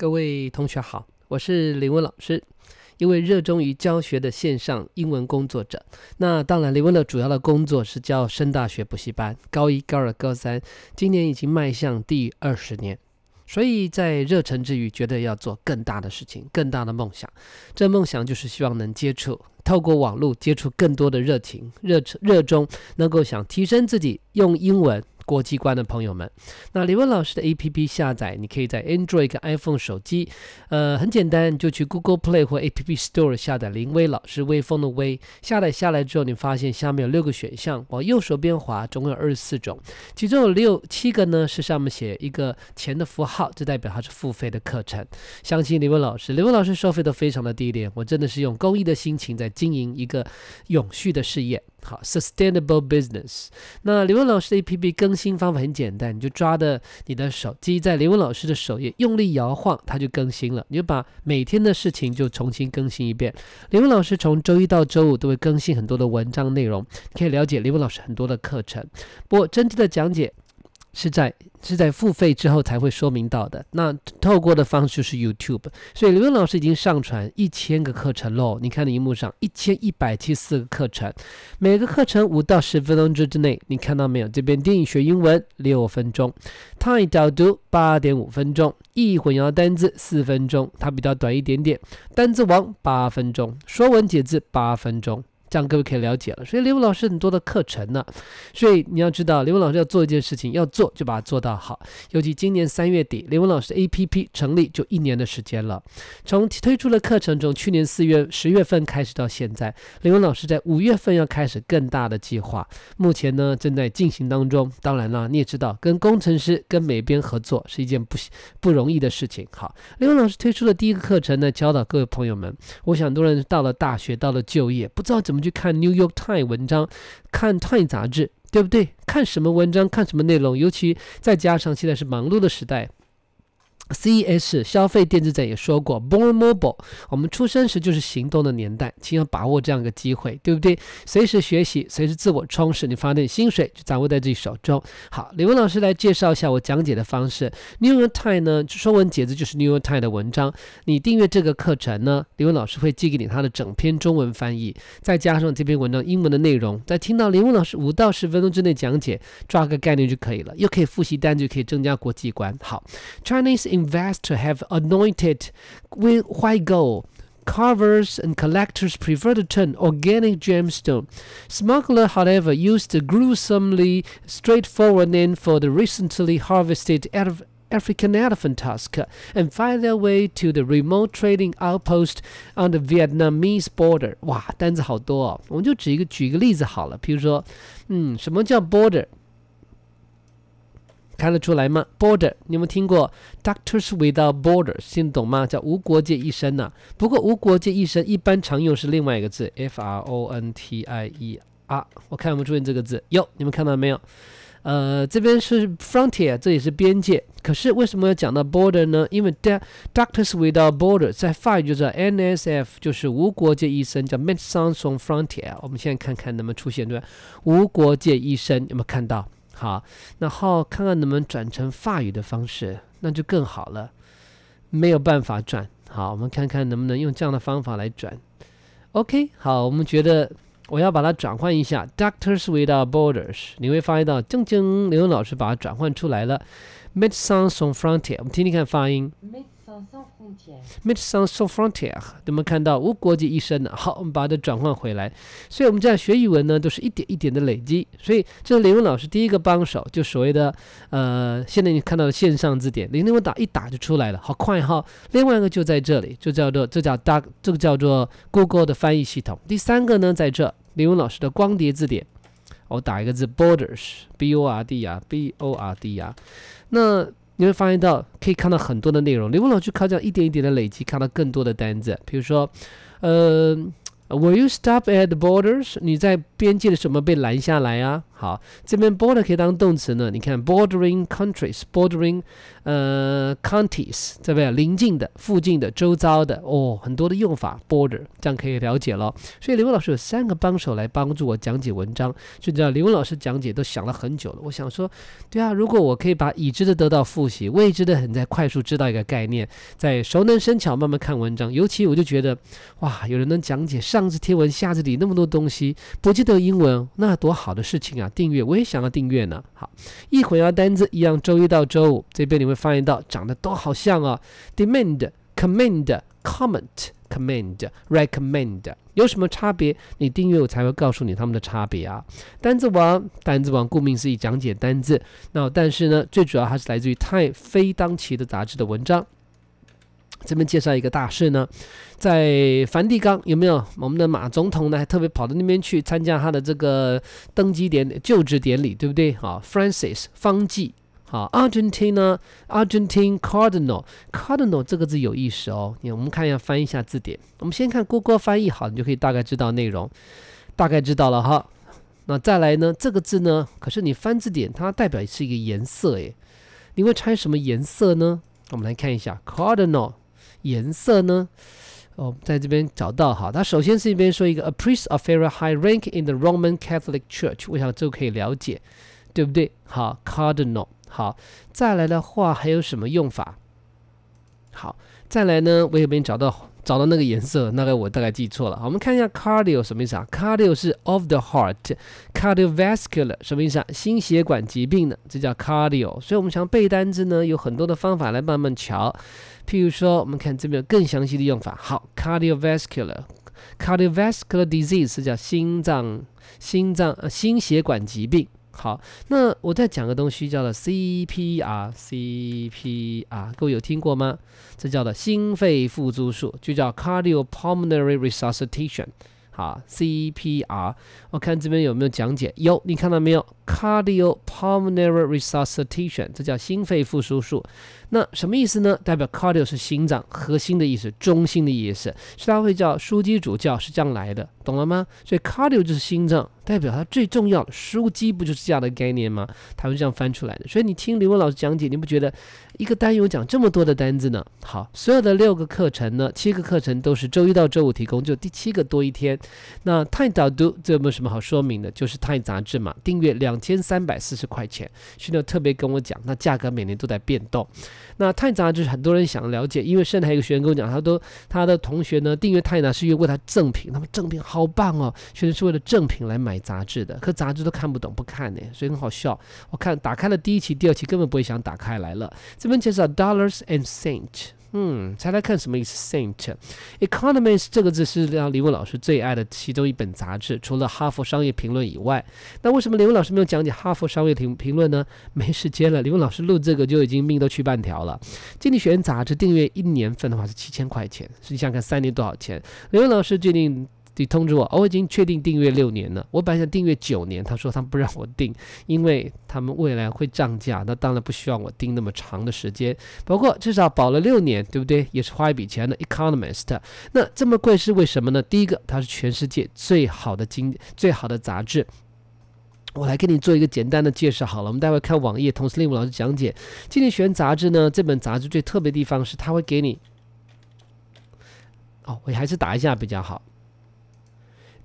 各位同学好，我是林文老师，一位热衷于教学的线上英文工作者。那当然，林文的主要的工作是教升大学补习班，高一、高二、高三，今年已经迈向第二十年。所以在热忱之余，觉得要做更大的事情，更大的梦想。这梦想就是希望能接触，透过网络接触更多的热情、热热衷，能够想提升自己，用英文。国际观的朋友们，那李文老师的 A P P 下载，你可以在 Android 跟 iPhone 手机，呃，很简单，就去 Google Play 或 A P P Store 下载林威老师威风的威。下载下来之后，你发现下面有六个选项，往右手边滑，总共有二十四种，其中有六七个呢是上面写一个钱的符号，这代表它是付费的课程。相信李文老师，李文老师收费都非常的低廉，我真的是用公益的心情在经营一个永续的事业。好，sustainable business。那刘文老师的 APP 更新方法很简单，你就抓着你的手机在刘文老师的首页用力摇晃，它就更新了。你就把每天的事情就重新更新一遍。刘文老师从周一到周五都会更新很多的文章内容，可以了解刘文老师很多的课程。不过真正的讲解。是在是在付费之后才会说明到的。那透过的方式是 YouTube，所以刘文老师已经上传一千个课程喽。你看的荧幕上一千一百七十四个课程，每个课程五到十分钟之之内，你看到没有？这边电影学英文六分钟，泰语导读八点五分钟，意混淆单字四分钟，它比较短一点点。单字王八分钟，说文解字八分钟。这样各位可以了解了，所以刘文老师很多的课程呢，所以你要知道，刘文老师要做一件事情，要做就把它做到好。尤其今年三月底，刘文老师 A P P 成立就一年的时间了，从推出的课程中，去年四月、十月份开始到现在，刘文老师在五月份要开始更大的计划，目前呢正在进行当中。当然了，你也知道，跟工程师、跟美编合作是一件不不容易的事情。好，刘文老师推出的第一个课程呢，教导各位朋友们，我想很多人到了大学，到了就业，不知道怎么。去看《New York Times》文章，看《Time》杂志，对不对？看什么文章，看什么内容？尤其再加上现在是忙碌的时代。CES 消费电子展也说过，Born Mobile，我们出生时就是行动的年代，请要把握这样一个机会，对不对？随时学习，随时自我充实，你发点薪水就掌握在自己手中。好，李文老师来介绍一下我讲解的方式。New York Times 呢，说文解字就是 New York Times 的文章。你订阅这个课程呢，李文老师会寄给你他的整篇中文翻译，再加上这篇文章英文的内容，再听到李文老师五到十分钟之内讲解，抓个概念就可以了，又可以复习单，就可以增加国际观。好，Chinese。investor have anointed with white gold. Carvers and collectors prefer to turn organic gemstone. Smuggler, however, used the gruesomely straightforward name for the recently harvested African elephant tusk and find their way to the remote trading outpost on the Vietnamese border. 哇，单词好多哦！我们就举一个举一个例子好了。比如说，嗯，什么叫 border？ 看得出来吗？Border，你有没有听过？Doctors without borders，听得懂吗？叫无国界医生呐。不过无国界医生一般常用是另外一个字，F R O N T I E R。我看有没有出现这个字？有，你们看到没有？呃，这边是 frontier，这也是边界。可是为什么要讲到 border 呢？因为 Doctors without borders 在法语就是 NSF，就是无国界医生，叫 Médecins Sans Frontières。我们现在看看能不能出现对吧？无国界医生有没有看到？好，然后看看能不能转成法语的方式，那就更好了。没有办法转，好，我们看看能不能用这样的方法来转。OK，好，我们觉得我要把它转换一下，Doctors Without Borders，你会发现到，正正刘勇老师把它转换出来了，Médecins Sans Frontières，我们听听看发音。Médecins sans frontières，有没有看到无国籍医生呢？好，我们把它转换回来。所以，我们这样学语文呢，都是一点一点的累积。所以，这是林文老师第一个帮手，就所谓的呃，现在你看到的线上字典，林林文打一打就出来了，好快哈。另外一个就在这里，就叫做这叫大，这个叫做 Google 的翻译系统。第三个呢，在这林文老师的光碟字典，我打一个字 Borders，B O R D 啊，B O R D 啊，那。你会发现到可以看到很多的内容。刘文老师靠这样一点一点的累积，看到更多的单子。比如说，呃，Will you stop at the borders？你在边界的什么被拦下来啊？好，这边 border 可以当动词呢。你看 bordering countries，bordering 呃 counties，对不对？邻近的、附近的、周遭的哦，很多的用法 border，这样可以了解了。所以李文老师有三个帮手来帮助我讲解文章。所以知道李文老师讲解都想了很久了。我想说，对啊，如果我可以把已知的得到复习，未知的很在快速知道一个概念，在熟能生巧慢慢看文章。尤其我就觉得，哇，有人能讲解上知天文下知理那么多东西，不记得英文，那多好的事情啊！订阅我也想要订阅呢。好，一会儿单子一样，周一到周五这边你会发现到长得都好像啊，demand、command、comment、command、recommend 有什么差别？你订阅我才会告诉你他们的差别啊。单字王，单字王顾名思义讲解单字，那但是呢，最主要还是来自于泰非当期的杂志的文章。这边介绍一个大事呢，在梵蒂冈有没有我们的马总统呢？还特别跑到那边去参加他的这个登基典礼、就职典礼，对不对？好，Francis 方济，好，Argentina，Argentine Cardinal，Cardinal 这个字有意思哦。你我们看一下翻译一下字典，我们先看 Google 翻译好，你就可以大概知道内容，大概知道了哈。那再来呢，这个字呢，可是你翻字典，它代表是一个颜色诶，你会猜什么颜色呢？我们来看一下 Cardinal。颜色呢？哦，在这边找到哈。它首先是一边说一个 a priest of very high rank in the Roman Catholic Church，我想这个可以了解，对不对？好，cardinal。好，再来的话还有什么用法？好，再来呢，我也边找到。找到那个颜色，那个我大概记错了。我们看一下 cardio 什么意思啊？cardio 是 of the heart，cardiovascular 什么意思啊？心血管疾病的，这叫 cardio。所以我们想背单词呢，有很多的方法来慢慢瞧。譬如说，我们看这边有更详细的用法。好，cardiovascular，cardiovascular disease 是叫心脏、心脏呃心血管疾病。好，那我再讲个东西，叫做 CPR，CPR，各位有听过吗？这叫做心肺复苏术，就叫 Cardiopulmonary Resuscitation。好，CPR，我看这边有没有讲解？有，你看到没有？Cardiopulmonary Resuscitation，这叫心肺复苏术。那什么意思呢？代表 cardio 是心脏核心的意思，中心的意思，所以它会叫枢机主教是这样来的，懂了吗？所以 cardio 就是心脏，代表它最重要的枢机，不就是这样的概念吗？它会这样翻出来的。所以你听刘文老师讲解，你不觉得一个单元讲这么多的单子呢？好，所有的六个课程呢，七个课程都是周一到周五提供，就第七个多一天。那泰导读这有没有什么好说明的？就是泰杂志嘛，订阅两千三百四十块钱。徐牛特别跟我讲，那价格每年都在变动。那泰杂志很多人想了解，因为甚至还有个学员跟我讲，他都他的同学呢订阅泰杂是因为为他赠品，他们赠品好好棒哦，学生是为了正品来买杂志的，可杂志都看不懂不看呢，所以很好笑。我看打开了第一期、第二期，根本不会想打开来了。这边介绍 Dollars and Cents。嗯，猜猜看什么意思？Saint，Economist 这个字是让李文老师最爱的其中一本杂志，除了《哈佛商业评论》以外，那为什么李文老师没有讲解《哈佛商业评评论》呢？没时间了。李文老师录这个就已经命都去半条了。经济学人杂志订阅一年份的话是七千块钱，实际上看三年多少钱？李文老师最近。你通知我，我已经确定订阅六年了。我本来想订阅九年，他说他不让我订，因为他们未来会涨价。那当然不希望我订那么长的时间。不过至少保了六年，对不对？也是花一笔钱的。Economist，那这么贵是为什么呢？第一个，它是全世界最好的经最好的杂志。我来给你做一个简单的介绍好了。我们待会看网页，同时令老师讲解《经济学人》杂志呢。这本杂志最特别地方是，它会给你。哦，我还是打一下比较好。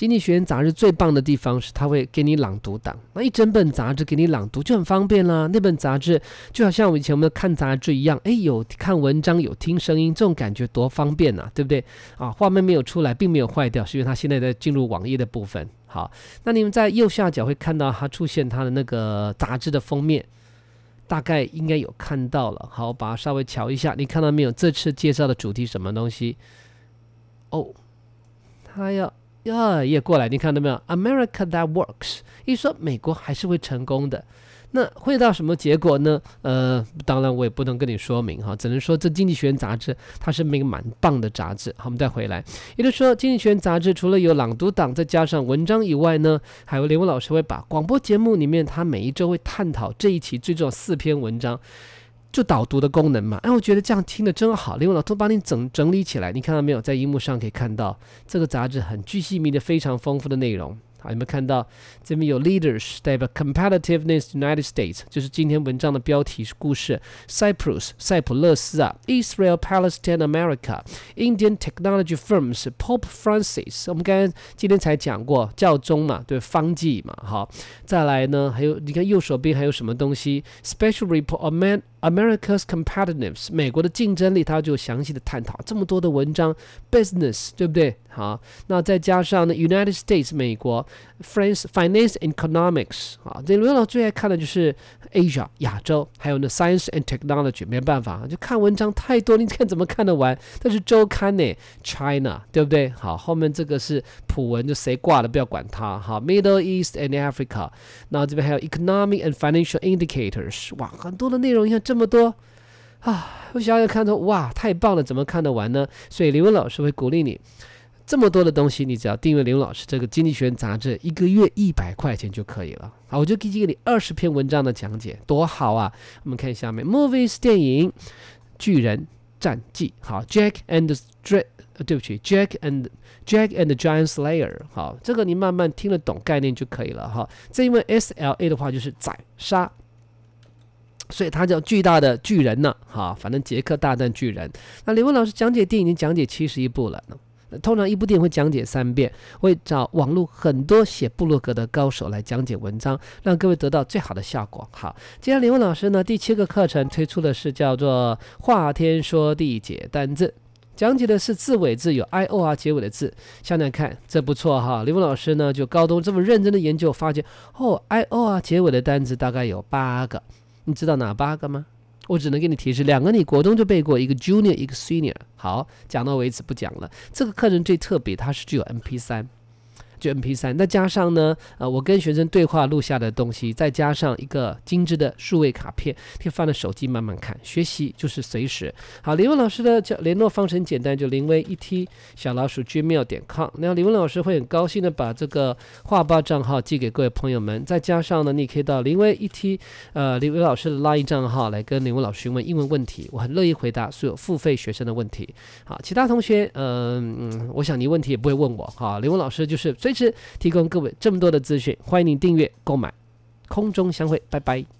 经济学人杂志最棒的地方是，它会给你朗读档，那一整本杂志给你朗读就很方便啦。那本杂志就好像我们以前我们看杂志一样，哎，有看文章，有听声音，这种感觉多方便呐，对不对？啊，画面没有出来，并没有坏掉，是因为它现在在进入网页的部分。好，那你们在右下角会看到它出现它的那个杂志的封面，大概应该有看到了。好，把它稍微瞧一下，你看到没有？这次介绍的主题什么东西？哦，它要。呀，也过来，你看到没有？America that works，一说美国还是会成功的，那会到什么结果呢？呃，当然我也不能跟你说明哈，只能说这《经济学人》杂志它是一个蛮棒的杂志。好，我们再回来，也就是说，《经济学人》杂志除了有朗读档，再加上文章以外呢，还有林文老师会把广播节目里面，他每一周会探讨这一期最重要四篇文章。就导读的功能嘛，哎，我觉得这样听的真好。另外，老师帮你整整理起来，你看到没有？在荧幕上可以看到这个杂志很巨细密的、非常丰富的内容。好，有没有看到这边有 leaders 代表 competitiveness United States，就是今天文章的标题是故事。Cyprus 塞浦勒斯啊，Israel Palestine America Indian technology firms Pope Francis，我们刚刚今天才讲过教宗嘛，对方济嘛，好，再来呢，还有你看右手边还有什么东西？Special report on man America's competitiveness，美国的竞争力，它就详细的探讨这么多的文章，business 对不对？好，那再加上呢，United States 美国，France Finance Economics 啊，这刘老最爱看的就是 Asia 亚洲，还有呢 Science and Technology，没办法，就看文章太多，你看怎么看得完？但是周刊呢，China 对不对？好，后面这个是普文，就谁挂了不要管它。好，Middle East and Africa，那这边还有 Economic and Financial Indicators，哇，很多的内容，你看这么多啊！我想想看说，哇，太棒了，怎么看得完呢？所以刘老师会鼓励你。这么多的东西，你只要订阅刘老师这个《经济学》杂志，一个月一百块钱就可以了。好，我就给给你二十篇文章的讲解，多好啊！我们看下面，movies 电影《巨人战记》。好，Jack and Dra，对不起，Jack and Jack and Giant Slayer。好，这个你慢慢听得懂概念就可以了哈。这因为 S L A 的话就是宰杀，所以它叫巨大的巨人呢。哈，反正杰克大战巨人。那李文老师讲解电影已经讲解七十一部了。通常一部电影会讲解三遍，会找网络很多写部落格的高手来讲解文章，让各位得到最好的效果。好，今天李文老师呢第七个课程推出的是叫做“话天说地解单字”，讲解的是字尾字有 i o r 结尾的字。想想看，这不错哈。李文老师呢就高中这么认真的研究，发现哦 i o r 结尾的单字大概有八个，你知道哪八个吗？我只能给你提示，两个你国中就背过，一个 junior，一个 senior。好，讲到为止，不讲了。这个课程最特别，它是具有 MP 三。就 MP 三，再加上呢，呃，我跟学生对话录下的东西，再加上一个精致的数位卡片，可以放在手机慢慢看。学习就是随时。好，林文老师的叫联络方式很简单，就林威 ET 小老鼠 gmail 点 com。那林文老师会很高兴的把这个画报账号寄给各位朋友们。再加上呢，你可以到林威 ET 呃林威老师的 Line 账号来跟林文老师询问英文问题，我很乐意回答所有付费学生的问题。好，其他同学，嗯，我想你问题也不会问我。好，林文老师就是最。随时提供各位这么多的资讯，欢迎您订阅购买。空中相会，拜拜。